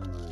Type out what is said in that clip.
Ooh.